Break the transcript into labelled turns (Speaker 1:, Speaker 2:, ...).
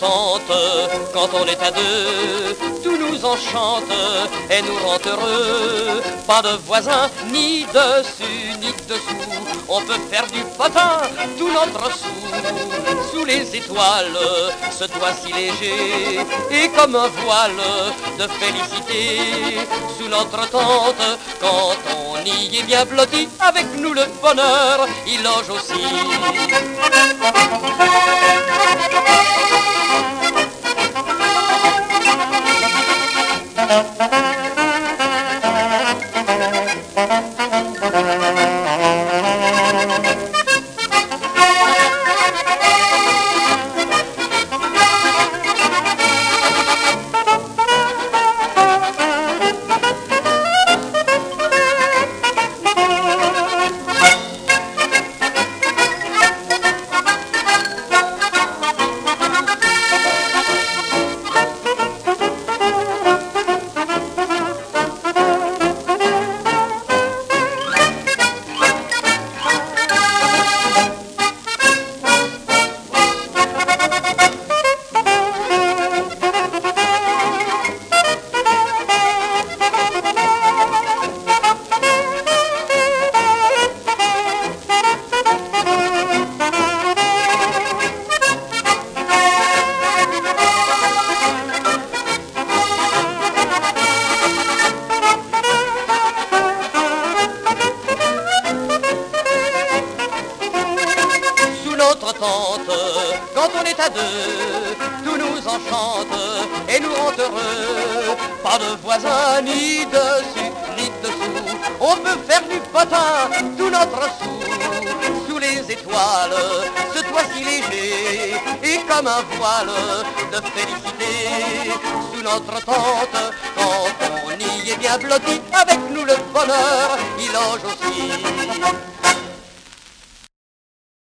Speaker 1: tente, quand on est à deux, tout nous enchante et nous rend heureux. Pas de voisins, ni dessus, ni dessous, on peut faire du patin tout notre sou. Sous les étoiles, ce toit si léger, et comme un voile de félicité, sous notre tente, quand on y est bien blotti, avec nous le bonheur, il loge aussi. Quand on est à deux, tout nous enchante et nous rend heureux. Pas de voisins ni dessus ni dessous, on peut faire du potin tout notre sou. Sous les étoiles, ce toit si léger et comme un voile de félicité. Sous notre tente, quand on y est bien blotti, avec nous le bonheur, il loge aussi.